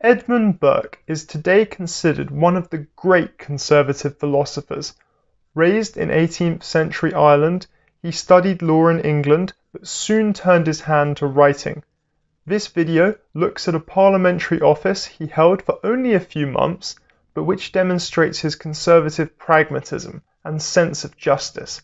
Edmund Burke is today considered one of the great conservative philosophers. Raised in 18th century Ireland, he studied law in England but soon turned his hand to writing. This video looks at a parliamentary office he held for only a few months but which demonstrates his conservative pragmatism and sense of justice.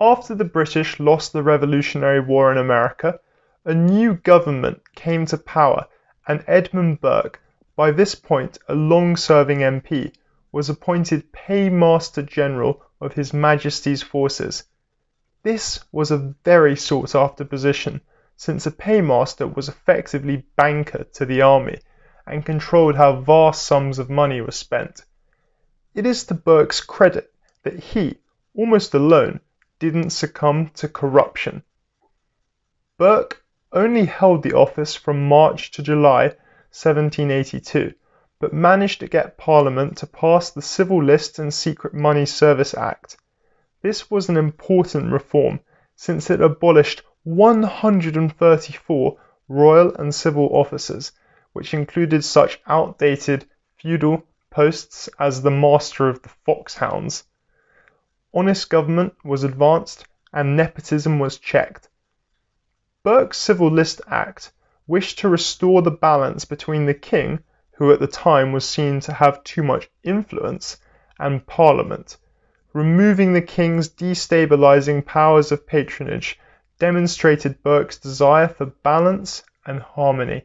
After the British lost the Revolutionary War in America, a new government came to power and Edmund Burke, by this point a long serving MP, was appointed Paymaster General of His Majesty's forces. This was a very sought after position, since a paymaster was effectively banker to the army and controlled how vast sums of money were spent. It is to Burke's credit that he, almost alone, didn't succumb to corruption. Burke only held the office from March to July 1782, but managed to get Parliament to pass the Civil List and Secret Money Service Act. This was an important reform since it abolished 134 royal and civil offices, which included such outdated feudal posts as the Master of the Foxhounds honest government was advanced and nepotism was checked. Burke's Civil List Act wished to restore the balance between the king, who at the time was seen to have too much influence, and Parliament. Removing the king's destabilizing powers of patronage demonstrated Burke's desire for balance and harmony.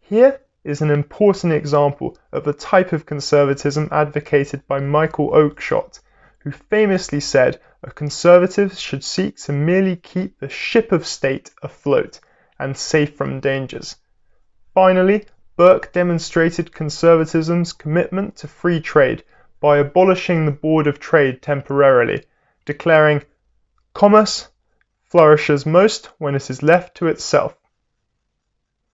Here is an important example of the type of conservatism advocated by Michael Oakeshott who famously said a conservative should seek to merely keep the ship of state afloat and safe from dangers. Finally, Burke demonstrated conservatism's commitment to free trade by abolishing the Board of Trade temporarily, declaring, Commerce flourishes most when it is left to itself.